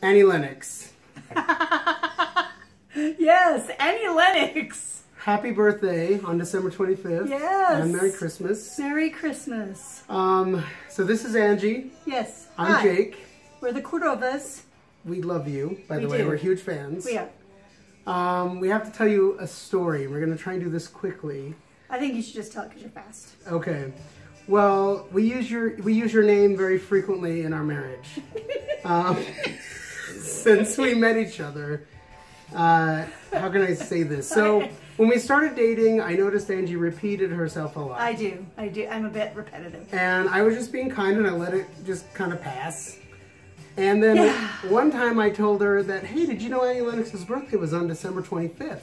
Annie Lennox. yes, Annie Lennox. Happy birthday on December 25th. Yes. And Merry Christmas. Merry Christmas. Um, so this is Angie. Yes. I'm Hi. Jake. We're the Cordovas. We love you, by We the way. do. We're huge fans. We are. Um, we have to tell you a story. We're going to try and do this quickly. I think you should just tell it because you're fast. Okay. Well, we use your we use your name very frequently in our marriage. um, since we met each other. Uh, how can I say this? So when we started dating, I noticed Angie repeated herself a lot. I do. I do. I'm a bit repetitive. and I was just being kind and I let it just kind of pass. And then Yeah. one time I told her that, hey, did you know Annie Lennox's birthday was on December 25th?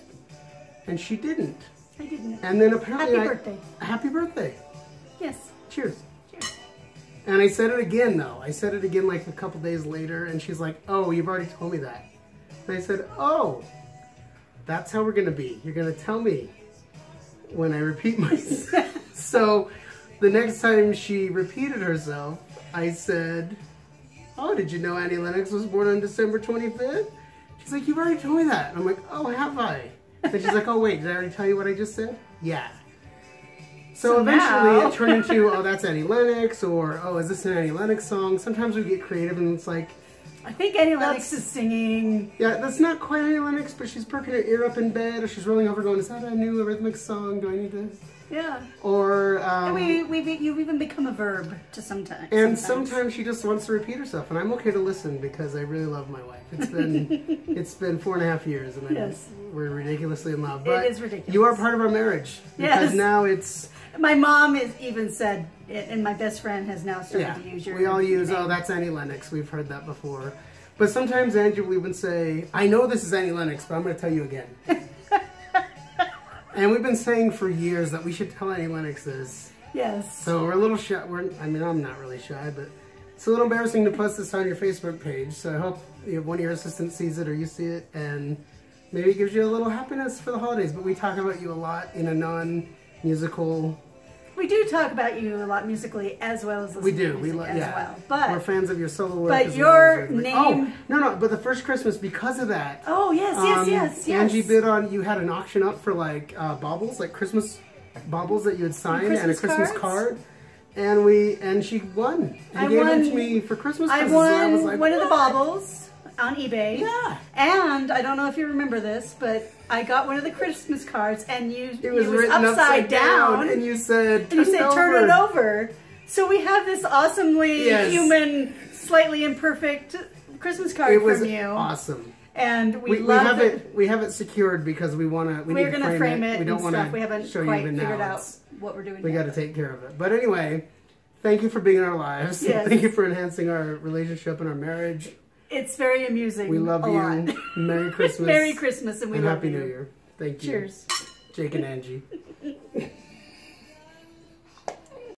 And she didn't. I didn't. And then apparently Happy I- birthday. Happy birthday. Yes. Cheers. And I said it again though. I said it again like a couple days later and she's like, oh, you've already told me that. And I said, oh, that's how we're gonna be. You're gonna tell me when I repeat myself. so the next time she repeated herself, I said, oh, did you know Annie Lennox was born on December 25th? She's like, you've already told me that. And I'm like, oh, have I? And she's like, oh, wait, did I already tell you what I just said? Yeah. So, So eventually now- it turned into, oh, that's Annie Lennox, or oh, is this an Annie Lennox song? Sometimes we get creative and it's like, I think Annie Lennox That's- is singing. yeah, that's not quite Annie Lennox, but she's perking her ear up in bed, or she's rolling over going, is that a Eurythmics song? Do I need to? Yeah. Or, um, we, we, you've even become a verb to sometimes. and sometimes she just wants to repeat herself, and I'm okay to listen because I really love my wife. It's been it's been four and a half years, and I- Yes. we're ridiculously in love. It But is ridiculous. You are part of our marriage because Yes. now it's My mom has even said, and my best friend has now started yeah. to use your We all use name. oh that's Annie Lennox. We've heard that before. But sometimes Angie will even say, I know this is Annie Lennox, but I'm going to tell you again. and we've been saying for years that we should tell Annie Lennox this. Yes. So we're a little shy. We're, I mean, I'm not really shy, but it's a little embarrassing to post this on your Facebook page. So I hope you one of your assistants sees it or you see it, and maybe it gives you a little happiness for the holidays. But we talk about you a lot in a non-musical. We do talk about you a lot musically as well as We do. We love yeah. well. But we're fans of your solo work. but your well name- Oh no, no. But the first Christmas, because of that. oh yes, yes, um, yes, yes. Angie bid on. You had an auction up for like uh, baubles, like Christmas baubles that you had signed, and, a Christmas cards? card. And we and she won. And I gave them to won- me for Christmas. I and won I like, one of the baubles on eBay. Yeah. And I don't know if you remember this, but I got one of the Christmas cards and you It was, it was written upside, down, and you said, and you said it turn it over. So we have this awesomely Yes. human, slightly imperfect Christmas card It was from you. awesome. And we, We, we love have it. We have it secured because we want to. We We're gonna frame, frame it. it, We don't want stuff. We to haven't show quite you even figured now. out what we're doing. We got to take care of it. But anyway, thank you for being in our lives. Yes. Thank you for enhancing our relationship and our marriage. It's very amusing. We love you. Merry Christmas. Merry Christmas, and we and love Happy you. New Year. Thank you. Cheers. Jake and Angie.